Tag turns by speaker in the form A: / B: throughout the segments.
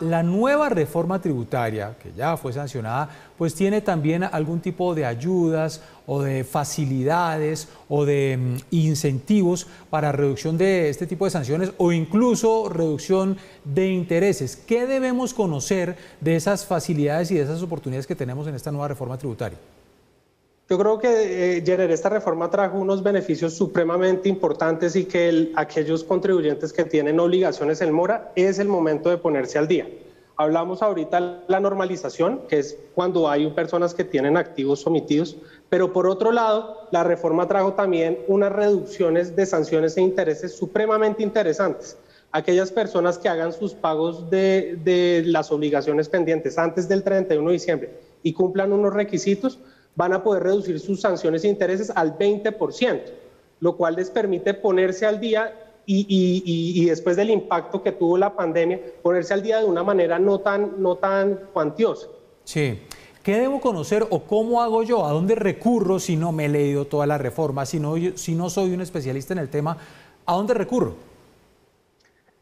A: La nueva reforma tributaria, que ya fue sancionada, pues tiene también algún tipo de ayudas o de facilidades o de mm, incentivos para reducción de este tipo de sanciones o incluso reducción de intereses. ¿Qué debemos conocer de esas facilidades y de esas oportunidades que tenemos en esta nueva reforma tributaria?
B: Yo creo que, eh, Jenner, esta reforma trajo unos beneficios supremamente importantes y que aquellos contribuyentes que tienen obligaciones en mora es el momento de ponerse al día. Hablamos ahorita de la normalización, que es cuando hay personas que tienen activos omitidos, pero por otro lado, la reforma trajo también unas reducciones de sanciones e intereses supremamente interesantes. Aquellas personas que hagan sus pagos de, de las obligaciones pendientes antes del 31 de diciembre y cumplan unos requisitos, van a poder reducir sus sanciones e intereses al 20%, lo cual les permite ponerse al día y, después del impacto que tuvo la pandemia, ponerse al día de una manera no tan, no tan cuantiosa.
A: Sí. ¿Qué debo conocer o cómo hago yo? ¿A dónde recurro si no me he leído toda la reforma, si no, si no soy un especialista en el tema? ¿A dónde recurro?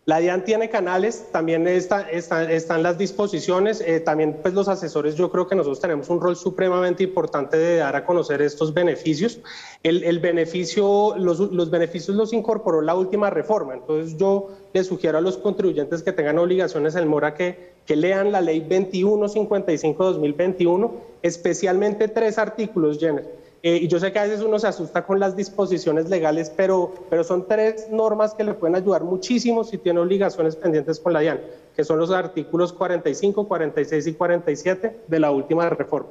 B: La DIAN tiene canales, también está, están las disposiciones, eh, también pues los asesores, yo creo que nosotros tenemos un rol supremamente importante de dar a conocer estos beneficios. El, beneficio, los, los, beneficios los incorporó la última reforma, entonces yo les sugiero a los contribuyentes que tengan obligaciones en mora que, que lean la ley 2155-2021, especialmente tres artículos, Jenner eh, y yo sé que a veces uno se asusta con las disposiciones legales, pero, pero son tres normas que le pueden ayudar muchísimo si tiene obligaciones pendientes con la DIAN, que son los artículos 45, 46 y 47 de la última reforma.